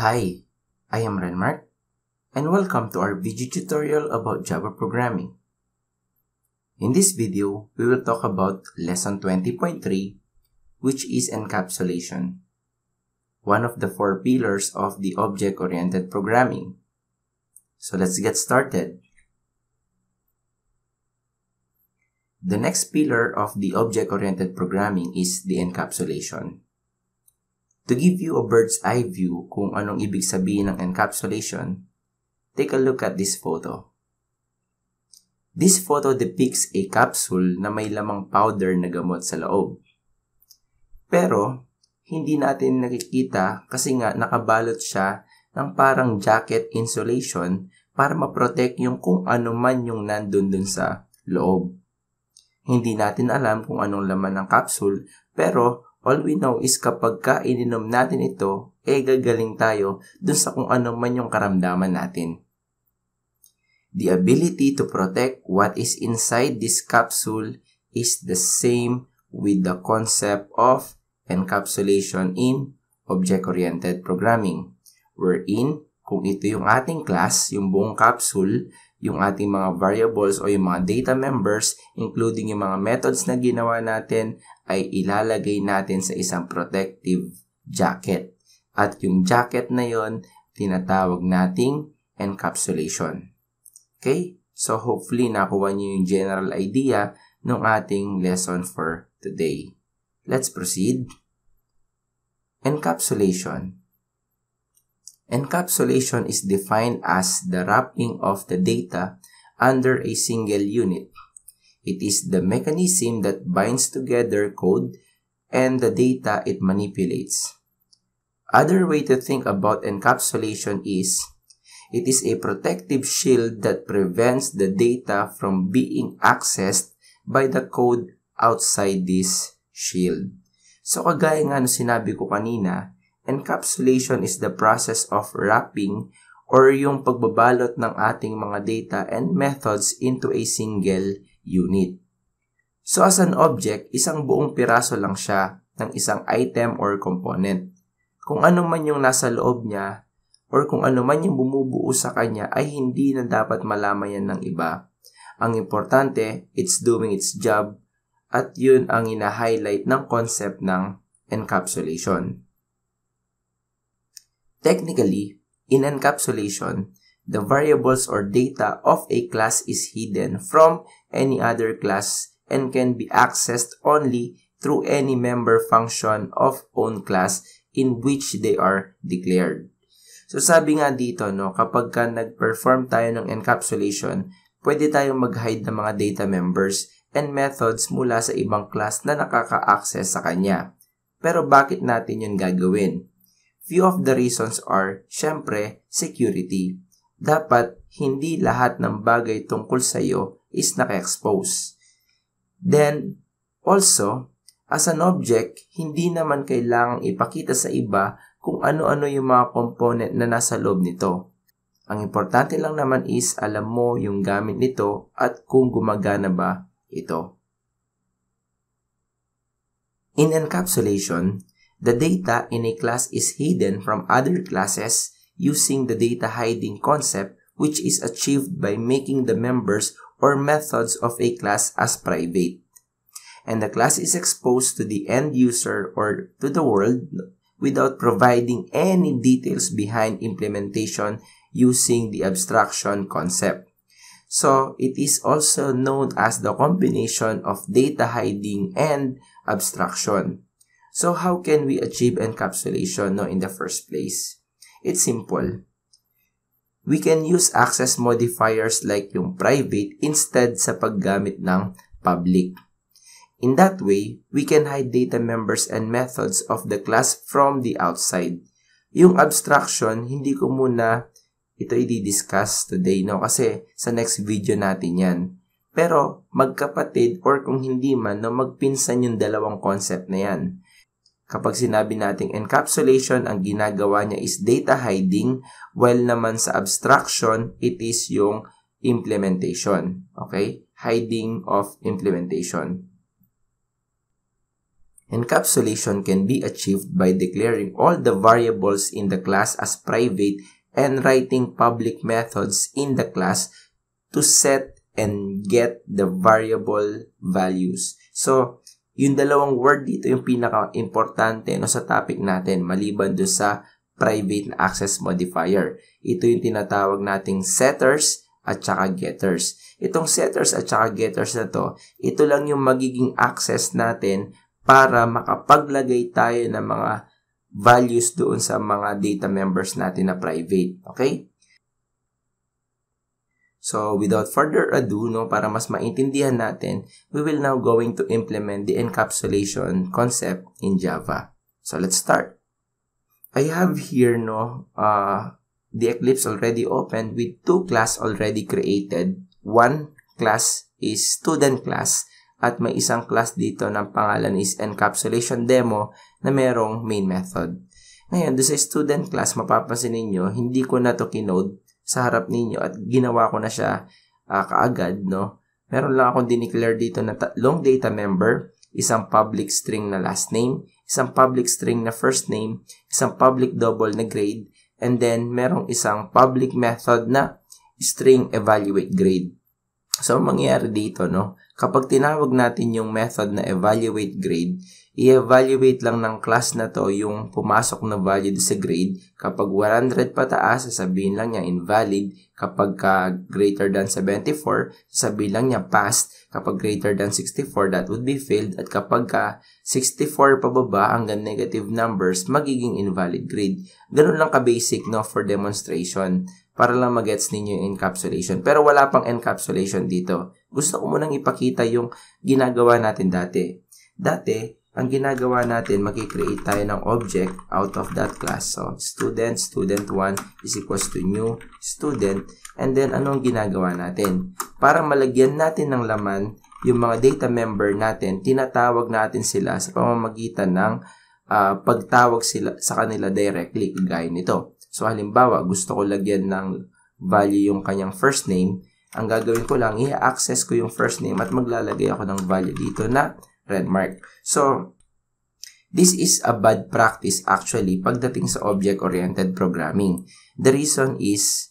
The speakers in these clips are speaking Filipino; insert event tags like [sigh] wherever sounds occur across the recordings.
Hi, I am Renmark, and welcome to our video tutorial about Java programming. In this video, we will talk about Lesson 20.3, which is encapsulation, one of the four pillars of the object-oriented programming. So let's get started. The next pillar of the object-oriented programming is the encapsulation. To give you a bird's eye view kung anong ibig sabihin ng encapsulation, take a look at this photo. This photo depicts a capsule na may lamang powder na gamot sa loob. Pero, hindi natin nakikita kasi nga nakabalot siya ng parang jacket insulation para ma-protect yung kung ano man yung nandun dun sa loob. Hindi natin alam kung anong laman ng capsule, pero all we know is kapag ka ininom natin ito, eh gagaling tayo dun sa kung ano man yung karamdaman natin. The ability to protect what is inside this capsule is the same with the concept of encapsulation in object-oriented programming, wherein kung ito yung ating class, yung buong capsule, yung ating mga variables o yung mga data members, including yung mga methods na ginawa natin, ay ilalagay natin sa isang protective jacket. At yung jacket na yon tinatawag nating encapsulation. Okay? So hopefully nakuha niyo yung general idea ng ating lesson for today. Let's proceed. Encapsulation Encapsulation is defined as the wrapping of the data under a single unit. It is the mechanism that binds together code and the data it manipulates. Other way to think about encapsulation is it is a protective shield that prevents the data from being accessed by the code outside this shield. So kagaya nga no sinabi ko kanina, Encapsulation is the process of wrapping or yung pagbabalot ng ating mga data and methods into a single unit. So as an object, isang buong piraso lang siya ng isang item or component. Kung ano man yung nasa loob niya or kung ano man yung bumubuo sa kanya ay hindi na dapat malaman yan ng iba. Ang importante, it's doing its job at yun ang ina-highlight ng concept ng encapsulation. Technically, in encapsulation, the variables or data of a class is hidden from any other class and can be accessed only through any member function of own class in which they are declared. So sabi nga dito, no, kapag ka nag-perform tayo ng encapsulation, pwede tayong mag-hide ng mga data members and methods mula sa ibang class na nakaka-access sa kanya. Pero bakit natin yun gagawin? Few of the reasons are, syempre, security. Dapat hindi lahat ng bagay tungkol sa iyo is naka-expose. Then, also, as an object, hindi naman kailangang ipakita sa iba kung ano-ano yung mga component na nasa loob nito. Ang importante lang naman is alam mo yung gamit nito at kung gumagana ba ito. In encapsulation, The data in a class is hidden from other classes using the data hiding concept which is achieved by making the members or methods of a class as private. And the class is exposed to the end user or to the world without providing any details behind implementation using the abstraction concept. So, it is also known as the combination of data hiding and abstraction. So how can we achieve encapsulation no, in the first place? It's simple. We can use access modifiers like yung private instead sa paggamit ng public. In that way, we can hide data members and methods of the class from the outside. Yung abstraction, hindi ko muna ito i-discuss today, no? Kasi sa next video natin yan. Pero, magkapatid or kung hindi man, no, magpinsan yung dalawang concept na yan. Kapag sinabi nating encapsulation, ang ginagawa niya is data hiding, while naman sa abstraction, it is yung implementation. Okay? Hiding of implementation. Encapsulation can be achieved by declaring all the variables in the class as private and writing public methods in the class to set and get the variable values. So, yung dalawang word dito yung pinaka-importante no, sa topic natin maliban do sa private access modifier. Ito yung tinatawag nating setters at saka getters. Itong setters at saka getters na to, ito lang yung magiging access natin para makapaglagay tayo ng mga values doon sa mga data members natin na private. Okay? So, without further ado, no, para mas maintindihan natin, we will now going to implement the encapsulation concept in Java. So, let's start. I have here, no, uh, the Eclipse already opened with two class already created. One class is student class at may isang class dito ng pangalan is encapsulation demo na merong main method. Ngayon, doon sa student class, mapapansin ninyo, hindi ko na to kinode sa harap ninyo at ginawa ko na siya uh, kaagad, no? Meron lang akong dineclare dito na tatlong data member, isang public string na last name, isang public string na first name, isang public double na grade, and then merong isang public method na string evaluate grade. So, mangyayari dito, no? Kapag tinawag natin yung method na evaluate grade, i-evaluate lang ng class na to yung pumasok na value sa grade. Kapag 100 pataas, sasabihin lang niya invalid. Kapag ka greater than 74, sasabihin lang niya passed. Kapag greater than 64, that would be failed. At kapag ka 64 pababa hanggang negative numbers, magiging invalid grade. Ganun lang ka-basic no, for demonstration para lang magets ninyo yung encapsulation. Pero wala pang encapsulation dito. Gusto ko munang ipakita yung ginagawa natin dati. Dati, ang ginagawa natin, mag-create tayo ng object out of that class. So, student, student1 is equals to new student. And then, anong ginagawa natin? Para malagyan natin ng laman yung mga data member natin, tinatawag natin sila sa pamamagitan ng uh, pagtawag sila sa kanila directly, gaya nito. So, halimbawa, gusto ko lagyan ng value yung kanyang first name. Ang gagawin ko lang, i-access ko yung first name at maglalagay ako ng value dito na red mark. So, this is a bad practice actually pagdating sa object-oriented programming. The reason is,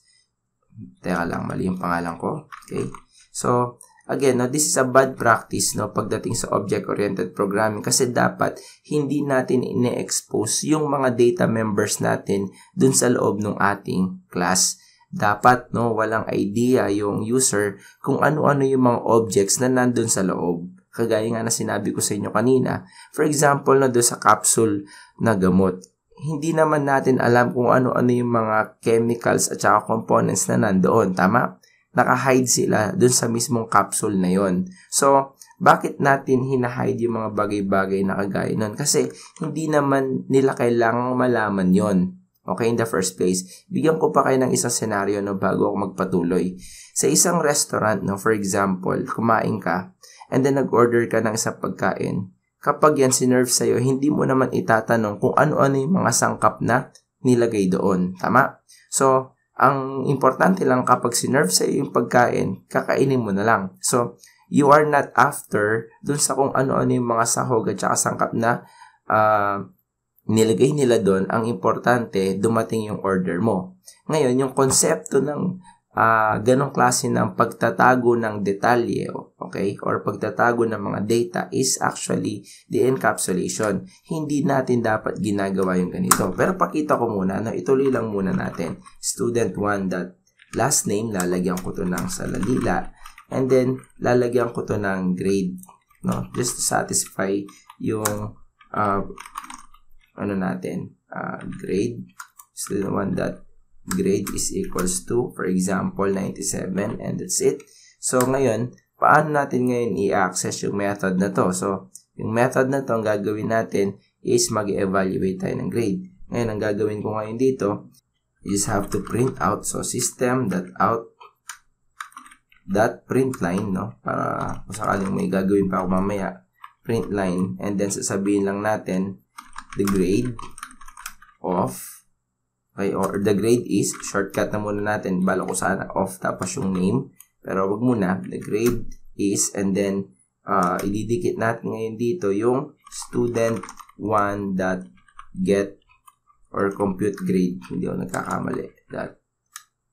teka lang, mali yung pangalan ko. Okay? So, again, no, this is a bad practice no, pagdating sa object-oriented programming kasi dapat hindi natin ine-expose yung mga data members natin dun sa loob ng ating class. Dapat no, walang idea yung user kung ano-ano yung mga objects na nandun sa loob. Kagaya nga na sinabi ko sa inyo kanina. For example, na doon sa capsule na gamot. Hindi naman natin alam kung ano-ano yung mga chemicals at saka components na nandoon. Tama? Naka-hide sila doon sa mismong capsule na yon. So, bakit natin hinahide yung mga bagay-bagay na kagaya nun? Kasi hindi naman nila kailangang malaman yon. Okay, in the first place, bigyan ko pa kayo ng isang senaryo no, bago ako magpatuloy. Sa isang restaurant, no, for example, kumain ka, and then nag-order ka ng isang pagkain, kapag yan sinerve sa'yo, hindi mo naman itatanong kung ano-ano yung mga sangkap na nilagay doon. Tama? So, ang importante lang kapag sinerve sa'yo yung pagkain, kakainin mo na lang. So, you are not after dun sa kung ano-ano yung mga sahog at saka sangkap na uh, nilagay nila doon. Ang importante, dumating yung order mo. Ngayon, yung konsepto ng uh, ganong klase ng pagtatago ng detalye, okay, or pagtatago ng mga data is actually the encapsulation. Hindi natin dapat ginagawa yung ganito. Pero pakita ko muna, no, ituloy lang muna natin. Student1 dot last name, lalagyan ko to ng salalila, and then lalagyan ko to ng grade, no, just to satisfy yung uh, ano natin, uh, grade, student1 dot grade is equals to, for example, 97 and that's it. So, ngayon, paano natin ngayon i-access yung method na to? So, yung method na to, ang gagawin natin is mag-evaluate tayo ng grade. Ngayon, ang gagawin ko ngayon dito is have to print out. So, system.out dot print line, no? Para kung sakaling may gagawin pa ako mamaya, print line, and then sasabihin lang natin the grade of Okay, or the grade is, shortcut na muna natin, bala ko sana off tapos yung name. Pero wag muna, the grade is, and then, uh, ididikit natin ngayon dito yung student1.get or compute grade. Hindi ako nagkakamali. That,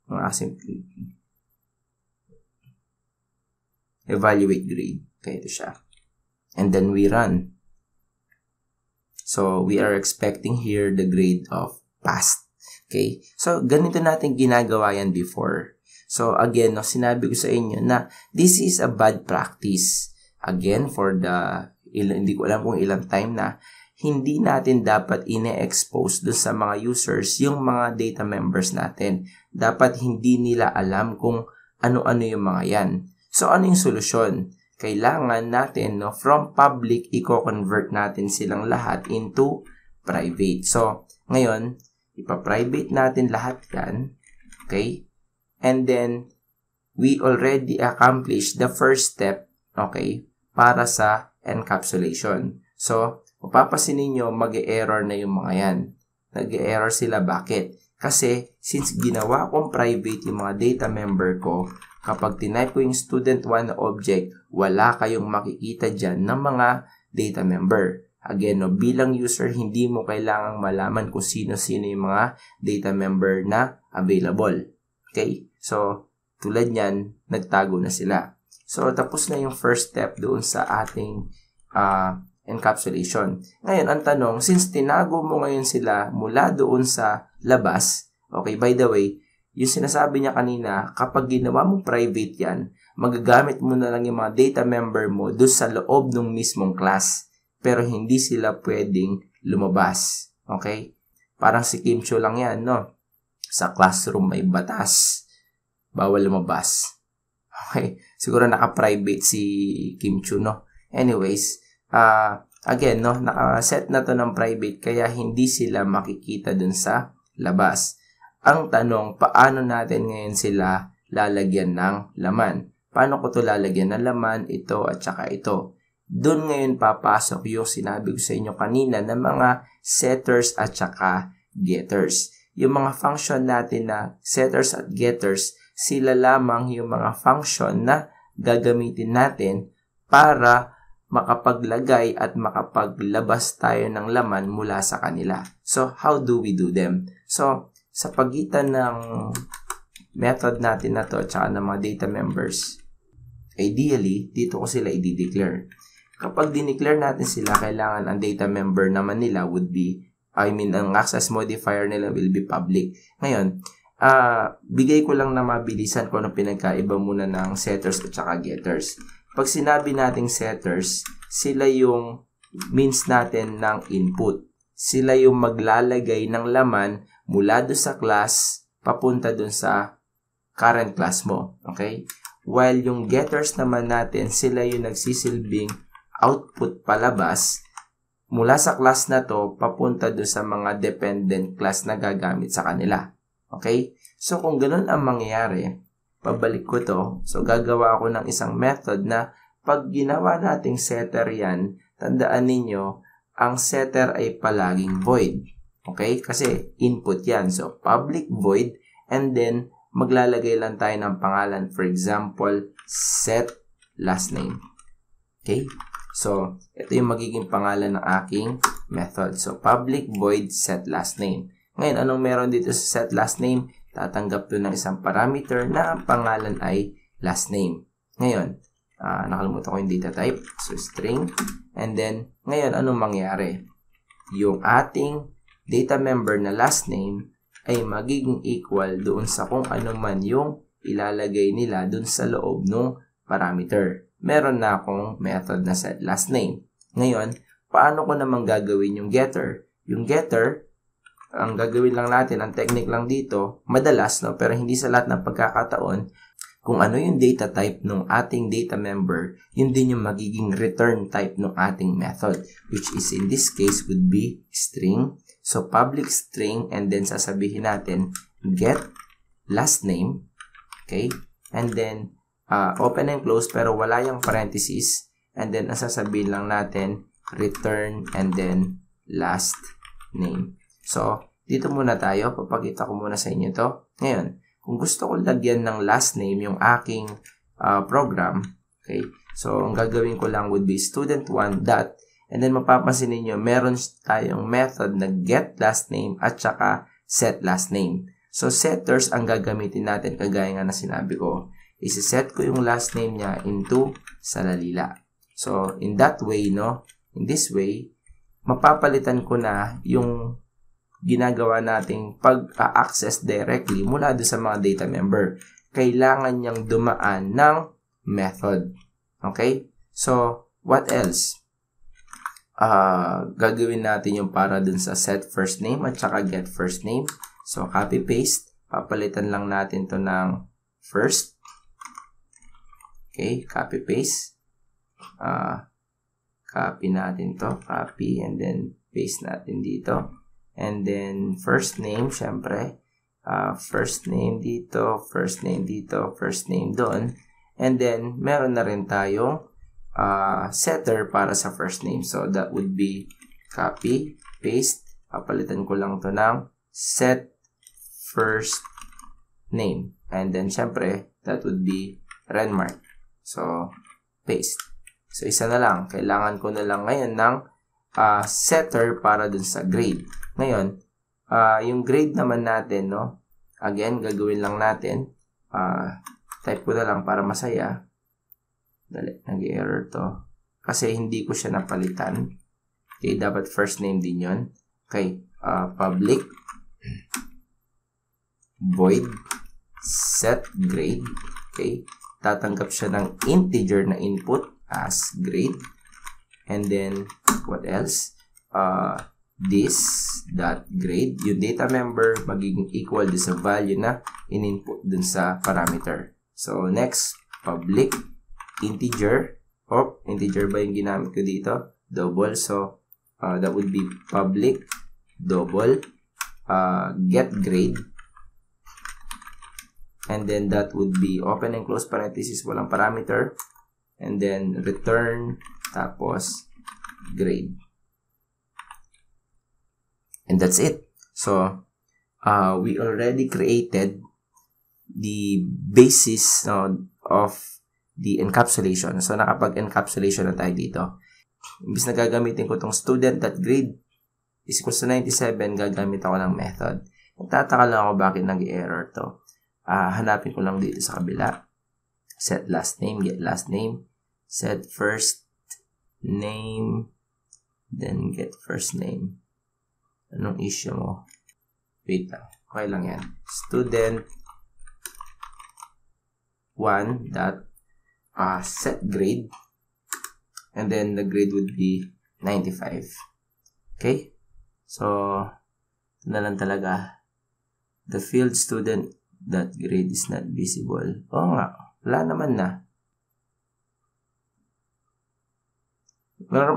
mga simple evaluate grade. Okay, ito siya. And then we run. So, we are expecting here the grade of past. Okay? So, ganito natin ginagawa yan before. So, again, no, sinabi ko sa inyo na this is a bad practice. Again, for the, il- hindi ko alam kung ilang time na, hindi natin dapat ine-expose do sa mga users yung mga data members natin. Dapat hindi nila alam kung ano-ano yung mga yan. So, ano yung solusyon? Kailangan natin, no, from public, i-convert natin silang lahat into private. So, ngayon, ipa-private natin lahat yan. Okay? And then, we already accomplished the first step, okay, para sa encapsulation. So, mapapasin ninyo, mag-error na yung mga yan. Nag-error sila. Bakit? Kasi, since ginawa kong private yung mga data member ko, kapag tinype ko yung student1 na object, wala kayong makikita dyan ng mga data member. Again, no, bilang user, hindi mo kailangang malaman kung sino-sino yung mga data member na available. Okay? So, tulad niyan, nagtago na sila. So, tapos na yung first step doon sa ating uh, encapsulation. Ngayon, ang tanong, since tinago mo ngayon sila mula doon sa labas, okay, by the way, yung sinasabi niya kanina, kapag ginawa mo private yan, magagamit mo na lang yung mga data member mo doon sa loob ng mismong class pero hindi sila pwedeng lumabas. Okay? Parang si Kim Cho lang yan, no? Sa classroom may batas. Bawal lumabas. Okay? Siguro naka-private si Kim Cho, no? Anyways, uh, again, no? Naka-set na to ng private kaya hindi sila makikita dun sa labas. Ang tanong, paano natin ngayon sila lalagyan ng laman? Paano ko to lalagyan ng laman, ito at saka ito? Doon ngayon papasok yung sinabi ko sa inyo kanina ng mga setters at saka getters. Yung mga function natin na setters at getters, sila lamang yung mga function na gagamitin natin para makapaglagay at makapaglabas tayo ng laman mula sa kanila. So, how do we do them? So, sa pagitan ng method natin na to at saka ng mga data members, ideally, dito ko sila i-declare. Kapag dineclare natin sila, kailangan ang data member naman nila would be, I mean, ang access modifier nila will be public. Ngayon, uh, bigay ko lang na mabilisan kung ano pinagkaiba muna ng setters at saka getters. Pag sinabi nating setters, sila yung means natin ng input. Sila yung maglalagay ng laman mula do sa class papunta dun sa current class mo. Okay? While yung getters naman natin, sila yung nagsisilbing output palabas mula sa class na to papunta do sa mga dependent class na gagamit sa kanila. Okay? So, kung ganun ang mangyayari, pabalik ko to. So, gagawa ako ng isang method na pag ginawa nating setter yan, tandaan ninyo, ang setter ay palaging void. Okay? Kasi input yan. So, public void and then maglalagay lang tayo ng pangalan. For example, set last name. Okay? So, ito yung magiging pangalan ng aking method. So, public void set last name. Ngayon, anong meron dito sa set last name? Tatanggap to ng isang parameter na ang pangalan ay last name. Ngayon, uh, nakalimutan ko yung data type. So, string. And then, ngayon, anong mangyari? Yung ating data member na last name ay magiging equal doon sa kung ano man yung ilalagay nila doon sa loob ng parameter meron na akong method na set last name. Ngayon, paano ko naman gagawin yung getter? Yung getter, ang gagawin lang natin, ang technique lang dito, madalas, no, pero hindi sa lahat ng pagkakataon, kung ano yung data type ng ating data member, yun din yung magiging return type ng ating method, which is in this case would be string. So, public string, and then sasabihin natin, get last name, okay? And then, uh, open and close pero wala yung parentheses and then ang sasabihin lang natin return and then last name. So, dito muna tayo. Papakita ko muna sa inyo to. Ngayon, kung gusto ko lagyan ng last name yung aking uh, program, okay, So, ang gagawin ko lang would be student1 dot and then mapapansin ninyo, meron tayong method na get last name at saka set last name. So, setters ang gagamitin natin kagaya nga na sinabi ko. Isi-set ko yung last name niya into salalila. So, in that way, no, in this way, mapapalitan ko na yung ginagawa nating pag-access directly mula do sa mga data member. Kailangan niyang dumaan ng method. Okay? So, what else? Uh, gagawin natin yung para dun sa set first name at saka get first name. So, copy-paste. Papalitan lang natin to ng first. Okay, copy-paste. Uh, copy natin to. Copy and then paste natin dito. And then, first name, syempre. Uh, first name dito, first name dito, first name doon. And then, meron na rin tayong uh, setter para sa first name. So, that would be copy, paste. Papalitan ko lang to ng set first name. And then, syempre, that would be Renmark. So, paste. So, isa na lang. Kailangan ko na lang ngayon ng uh, setter para dun sa grade. Ngayon, uh, yung grade naman natin, no? Again, gagawin lang natin. Uh, type ko na lang para masaya. Dali, nag-error to. Kasi hindi ko siya napalitan. Okay, dapat first name din yon. Okay, uh, public void set grade. Okay, tatanggap siya ng integer na input as grade. And then, what else? Uh, this dot grade, yung data member magiging equal din sa value na in-input dun sa parameter. So, next, public integer. Oh, integer ba yung ginamit ko dito? Double. So, uh, that would be public double uh, get grade. And then that would be open and close parenthesis, walang parameter. And then return, tapos grade. And that's it. So, uh, we already created the basis uh, of the encapsulation. So, nakapag-encapsulation na tayo dito. Imbis na gagamitin ko itong student.grade is equals to 97, gagamit ako ng method. Nagtataka lang ako bakit nag-error to. Uh, hanapin ko lang dito sa kabila. Set last name, get last name. Set first name, then get first name. Anong issue mo? Wait lang. Okay lang yan. Student 1 dot uh, set grade and then the grade would be 95. Okay? So, na lang talaga. The field student that grade is not visible. Oo nga. Wala naman na.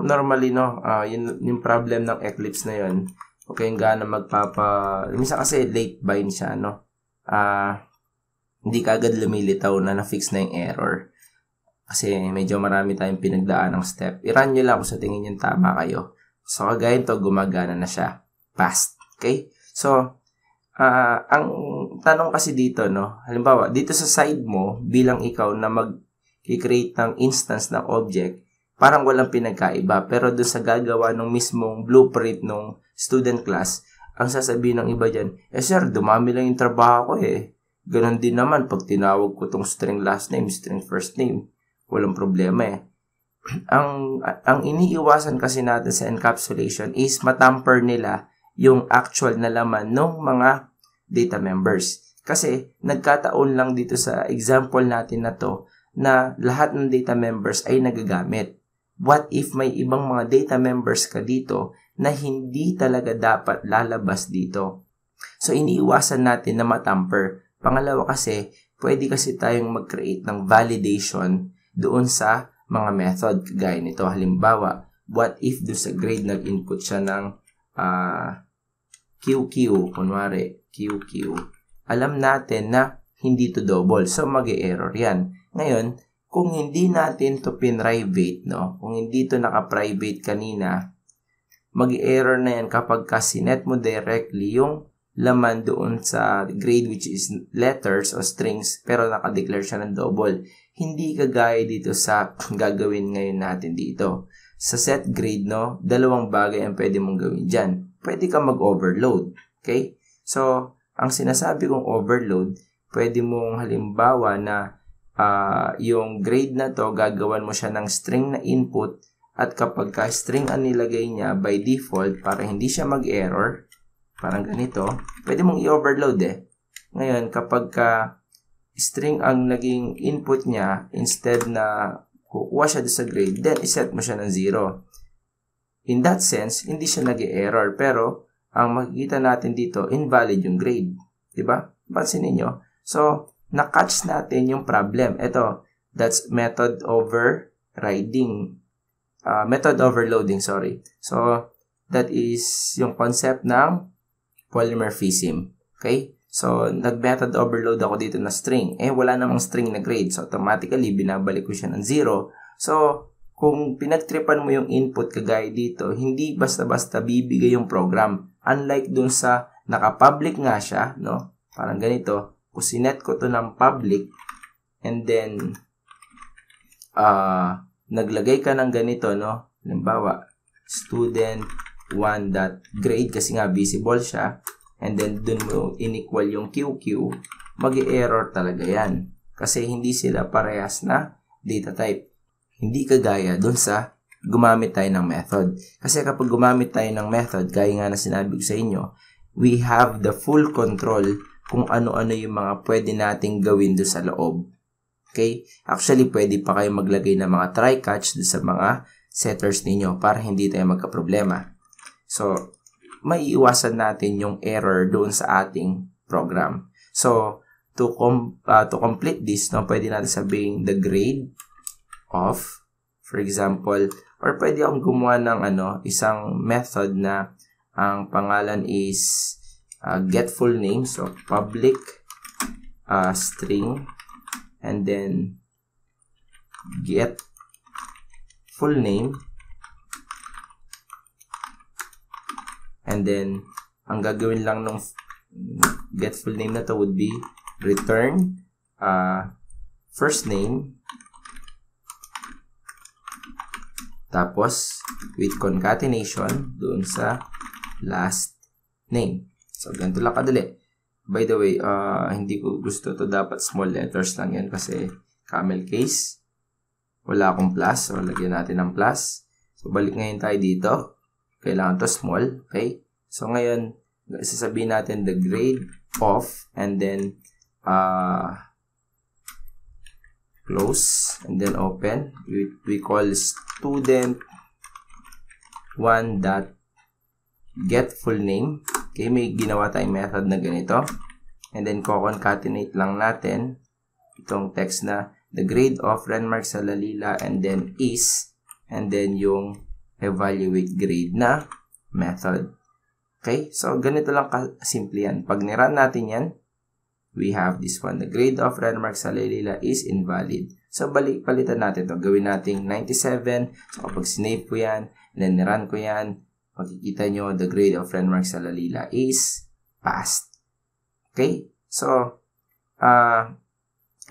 Normally, no, uh, yun, yung problem ng Eclipse na yun, okay yung gana magpapa... Minsan kasi late bind siya, no? Uh, hindi kagad lumilitaw na na-fix na yung error. Kasi medyo marami tayong pinagdaan ng step. I-run nyo lang kung sa tingin yung tama kayo. So, kagaya ito, gumagana na siya. Fast. Okay? So, uh, ang tanong kasi dito, no? Halimbawa, dito sa side mo, bilang ikaw na mag-create ng instance ng object, parang walang pinagkaiba. Pero doon sa gagawa ng mismong blueprint ng student class, ang sasabihin ng iba dyan, eh sir, dumami lang yung trabaho ko eh. Ganon din naman pag tinawag ko tong string last name, string first name. Walang problema eh. ang, ang iniiwasan kasi natin sa encapsulation is matamper nila yung actual na laman ng mga data members. Kasi nagkataon lang dito sa example natin na to na lahat ng data members ay nagagamit. What if may ibang mga data members ka dito na hindi talaga dapat lalabas dito. So, iniiwasan natin na matamper. Pangalawa kasi, pwede kasi tayong mag-create ng validation doon sa mga method kagaya nito. Halimbawa, what if do sa grade nag-input siya ng uh, QQ, kunwari QQ. Alam natin na hindi to double, so mag-error yan. Ngayon, kung hindi natin to pin-private, no? kung hindi to naka-private kanina, mag-error na yan kapag ka sinet mo directly yung laman doon sa grade which is letters o strings pero naka-declare siya ng double. Hindi kagaya dito sa [laughs] gagawin ngayon natin dito. Sa set grade, no, dalawang bagay ang pwede mong gawin dyan. Pwede ka mag-overload. Okay? So, ang sinasabi kong overload, pwede mong halimbawa na uh, yung grade na to, gagawan mo siya ng string na input at kapag ka string ang nilagay niya by default para hindi siya mag-error, parang ganito, pwede mong i-overload eh. Ngayon, kapag ka string ang naging input niya, instead na kukuha siya sa grade, then iset mo siya ng 0. In that sense, hindi siya nag error pero ang makikita natin dito, invalid yung grade. Diba? Pansin niyo So, na-catch natin yung problem. Ito, that's method overriding. Uh, method overloading, sorry. So, that is yung concept ng polymorphism. Okay? So, nag-method overload ako dito na string. Eh, wala namang string na grade. So, automatically, binabalik ko siya ng 0. So, kung pinagtripan mo yung input kagaya dito, hindi basta-basta bibigay yung program. Unlike dun sa naka-public nga siya, no? Parang ganito kung sinet ko to ng public and then uh, naglagay ka ng ganito, no? Halimbawa, student 1 dot grade kasi nga visible siya and then dun mo inequal yung QQ, mag error talaga yan. Kasi hindi sila parehas na data type. Hindi kagaya dun sa gumamit tayo ng method. Kasi kapag gumamit tayo ng method, gaya nga na sinabi ko sa inyo, we have the full control kung ano-ano yung mga pwede nating gawin do sa loob. Okay? Actually, pwede pa kayo maglagay ng mga try-catch do sa mga setters ninyo para hindi tayo magka-problema. So, maiiwasan natin yung error doon sa ating program. So, to, com- uh, to complete this, no, pwede natin sabihin the grade of, for example, or pwede akong gumawa ng ano, isang method na ang pangalan is uh, get full name so public uh, string and then get full name and then ang gagawin lang ng get full name na to would be return uh, first name tapos with concatenation doon sa last name So, ganito lang kadali. By the way, uh, hindi ko gusto to dapat small letters lang yan kasi camel case. Wala akong plus. So, lagyan natin ng plus. So, balik ngayon tayo dito. Kailangan to small. Okay? So, ngayon, sasabihin natin the grade of and then uh, close and then open. We, we call student 1 dot get full name Okay, may ginawa tayong method na ganito. And then, co-concatenate lang natin itong text na the grade of Renmark sa Lalila and then is and then yung evaluate grade na method. Okay? So, ganito lang kasimple yan. Pag niran natin yan, we have this one. The grade of Renmark sa Lalila is invalid. So, balik, palitan natin to Gawin natin 97. So, kapag sinave ko yan, and then niran ko yan, makikita nyo the grade of Renmark sa Lalila is passed. Okay? So, uh,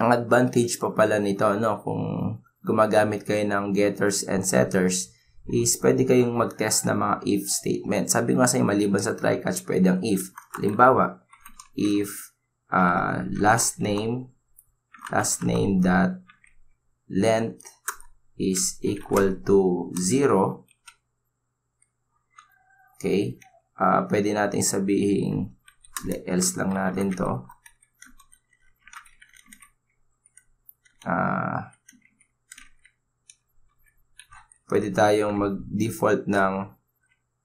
ang advantage pa pala nito, no, kung gumagamit kayo ng getters and setters, is pwede kayong mag-test ng mga if statement. Sabi ko nga sa inyo, maliban sa try catch, pwede ang if. Halimbawa, if uh, last name, last name that length is equal to 0, Okay? Uh, pwede natin sabihin, else lang natin to. Uh, pwede tayong mag-default ng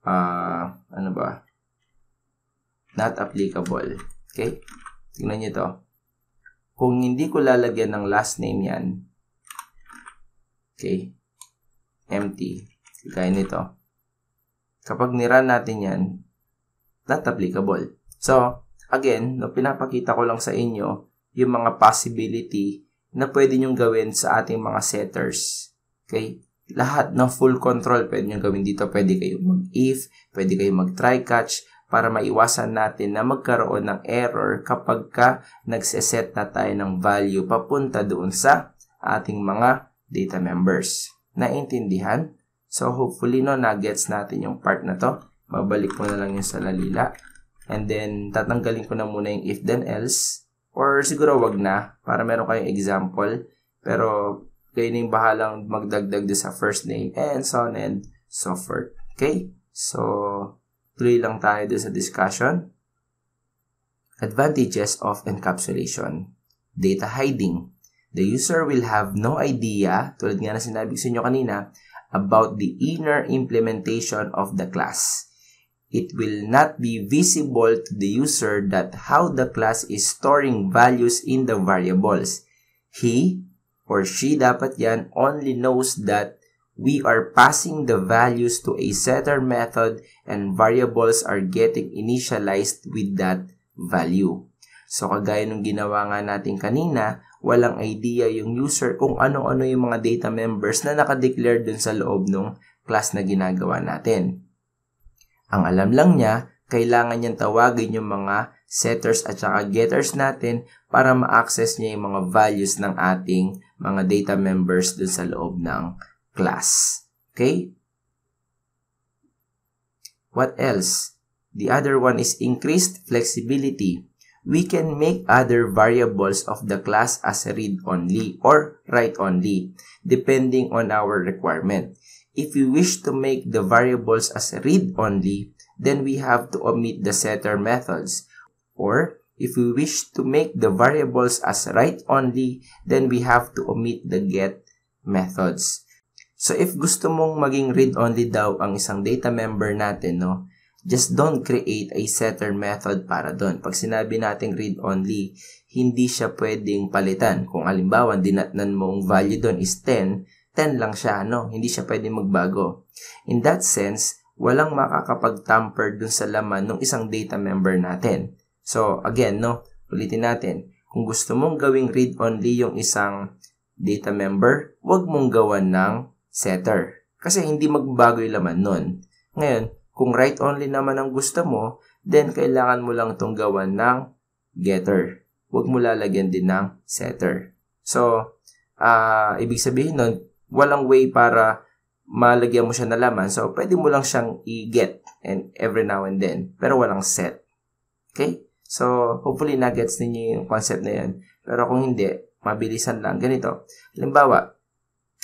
uh, ano ba? Not applicable. Okay? Tingnan nyo to. Kung hindi ko lalagyan ng last name yan, okay, empty, kaya nito, Kapag niran natin yan, not applicable. So, again, no, pinapakita ko lang sa inyo yung mga possibility na pwede nyong gawin sa ating mga setters. Okay? Lahat ng full control pwede nyong gawin dito. Pwede kayong mag-if, pwede kayong mag-try catch para maiwasan natin na magkaroon ng error kapag ka nagseset na tayo ng value papunta doon sa ating mga data members. Naintindihan? So, hopefully, no, na-gets natin yung part na to. Babalik ko na lang yung sa lalila. And then, tatanggalin ko na muna yung if then else. Or siguro wag na, para meron kayong example. Pero, kayo na yung bahalang magdagdag sa first name and so on and so forth. Okay? So, tuloy lang tayo dun sa discussion. Advantages of encapsulation. Data hiding. The user will have no idea, tulad nga na sinabi ko sa inyo kanina, about the inner implementation of the class. It will not be visible to the user that how the class is storing values in the variables. He or she dapat yan only knows that we are passing the values to a setter method and variables are getting initialized with that value. So, kagaya nung ginawa nga natin kanina, walang idea yung user kung ano-ano yung mga data members na nakadeclare dun sa loob ng class na ginagawa natin. Ang alam lang niya, kailangan niyang tawagin yung mga setters at saka getters natin para ma-access niya yung mga values ng ating mga data members dun sa loob ng class. Okay? What else? The other one is increased flexibility we can make other variables of the class as read-only or write-only, depending on our requirement. If we wish to make the variables as read-only, then we have to omit the setter methods. Or, if we wish to make the variables as write-only, then we have to omit the get methods. So, if gusto mong maging read-only daw ang isang data member natin, no, Just don't create a setter method para doon. Pag sinabi nating read-only, hindi siya pwedeng palitan. Kung alimbawa, dinatnan mong value doon is 10, 10 lang siya, no? Hindi siya pwedeng magbago. In that sense, walang makakapag-tamper dun sa laman ng isang data member natin. So, again, no? Ulitin natin. Kung gusto mong gawing read-only yung isang data member, huwag mong gawan ng setter. Kasi hindi magbago yung laman nun. Ngayon, kung write only naman ang gusto mo, then kailangan mo lang itong gawan ng getter. Huwag mo lalagyan din ng setter. So, uh, ibig sabihin nun, walang way para malagyan mo siya na laman. So, pwede mo lang siyang i-get and every now and then. Pero walang set. Okay? So, hopefully na-gets ninyo yung concept na yan. Pero kung hindi, mabilisan lang. Ganito. Halimbawa,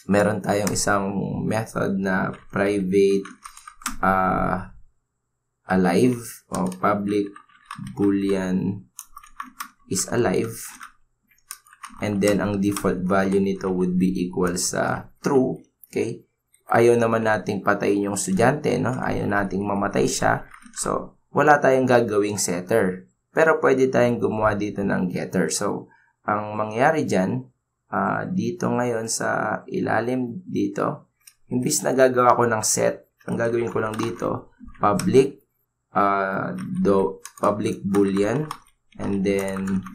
meron tayong isang method na private uh, alive o public boolean is alive. And then ang default value nito would be equal sa true okay? Ayaw naman nating patayin yung estudyante no? Ayaw nating mamatay siya. So wala tayong gagawing setter. Pero pwede tayong gumawa dito ng getter. So ang mangyari diyan uh, dito ngayon sa ilalim dito imbis na gagawa ko ng set ang gagawin ko lang dito, public uh, do public boolean and then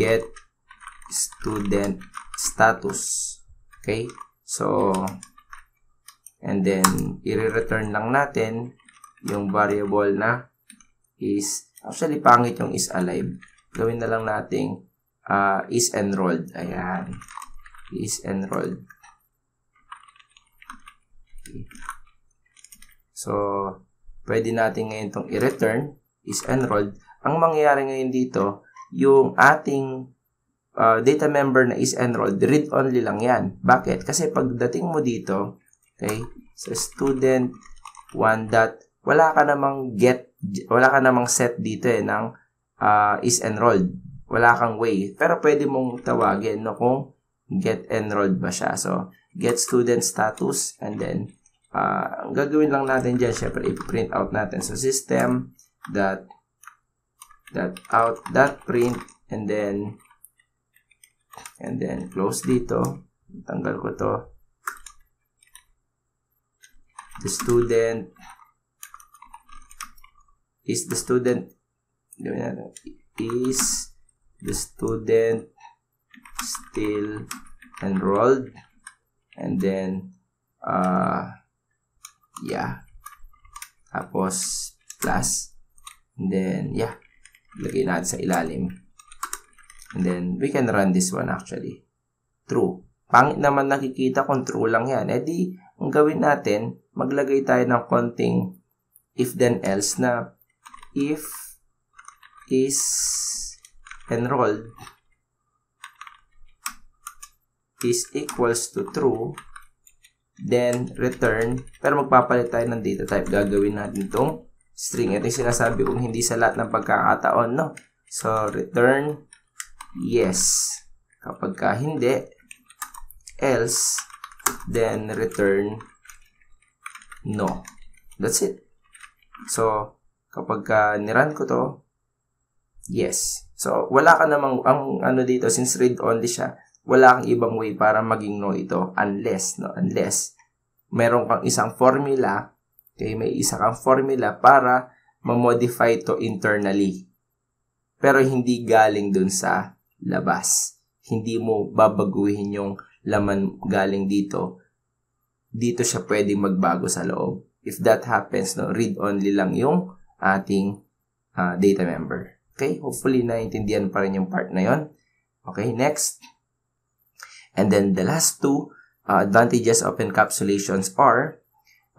get student status. Okay? So, and then, i-return lang natin yung variable na is, actually, pangit yung is alive. Gawin na lang natin uh, is enrolled. Ayan. Is enrolled. So, pwede natin ngayon itong i-return is enrolled. Ang mangyayari ngayon dito, yung ating uh, data member na is enrolled, read-only lang yan. Bakit? Kasi pagdating mo dito, okay, sa student 1 dot, wala ka namang get, wala ka namang set dito eh, ng uh, is enrolled. Wala kang way. Pero pwede mong tawagin no, kung get enrolled ba siya. So, get student status and then uh, ang gagawin lang natin dyan, syempre, i-print out natin sa system that that out that print and then and then close dito tanggal ko to the student is the student is the student still enrolled and then uh, yeah. Tapos, plus. And then, yeah. Lagay natin sa ilalim. And then, we can run this one actually. true. Pangit naman nakikita kung true lang yan. E di, ang gawin natin, maglagay tayo ng konting if then else na if is enrolled is equals to true, then return, pero magpapalit tayo ng data type. Gagawin natin itong string. Ito yung sinasabi kong hindi sa lahat ng pagkakataon, no? So, return yes. Kapag ka hindi, else, then return no. That's it. So, kapag ka niran ko to, yes. So, wala ka namang, ang ano dito, since read only siya, wala kang ibang way para maging no ito unless, no, unless meron kang isang formula, okay, may isa kang formula para ma-modify to internally. Pero hindi galing dun sa labas. Hindi mo babaguhin yung laman galing dito. Dito siya pwedeng magbago sa loob. If that happens, no, read only lang yung ating uh, data member. Okay? Hopefully, naintindihan pa rin yung part na yon. Okay, next. And then the last two uh, advantages of encapsulations are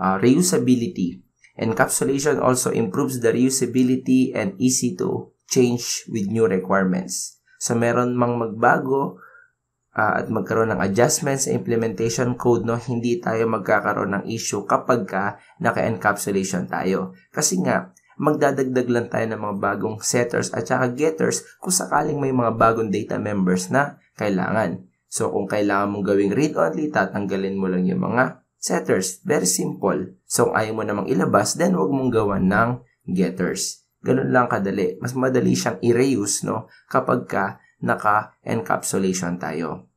uh, reusability. Encapsulation also improves the reusability and easy to change with new requirements. So meron mang magbago uh, at magkaroon ng adjustments sa implementation code, no, hindi tayo magkakaroon ng issue kapag ka naka-encapsulation tayo. Kasi nga, magdadagdag lang tayo ng mga bagong setters at saka getters kung sakaling may mga bagong data members na kailangan. So, kung kailangan mong gawing read-only, tatanggalin mo lang yung mga setters. Very simple. So, kung ayaw mo namang ilabas, then huwag mong gawan ng getters. Ganun lang kadali. Mas madali siyang i-reuse, no? Kapag ka naka-encapsulation tayo.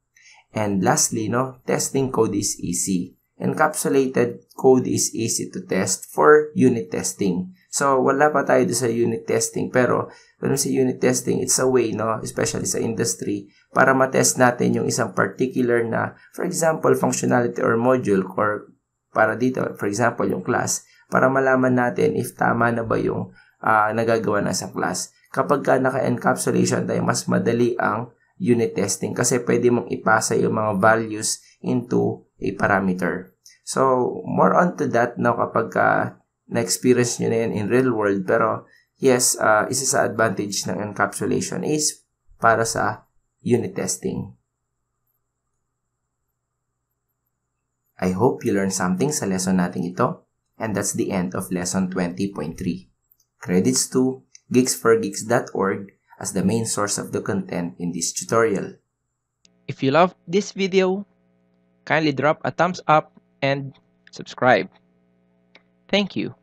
And lastly, no? Testing code is easy. Encapsulated code is easy to test for unit testing. So, wala pa tayo sa unit testing. Pero, when sa unit testing, it's a way, no? Especially sa industry, para matest natin yung isang particular na, for example, functionality or module or para dito, for example, yung class, para malaman natin if tama na ba yung uh, nagagawa ng isang class. Kapag ka naka-encapsulation tayo, mas madali ang unit testing kasi pwede mong ipasa yung mga values into a parameter. So, more on to that now kapag ka na-experience nyo na yan in real world. Pero, yes, uh, isa sa advantage ng encapsulation is para sa unit testing. I hope you learned something sa lesson natin ito. And that's the end of lesson 20.3. Credits to geeksforgeeks.org as the main source of the content in this tutorial. If you loved this video, kindly drop a thumbs up and subscribe. Thank you.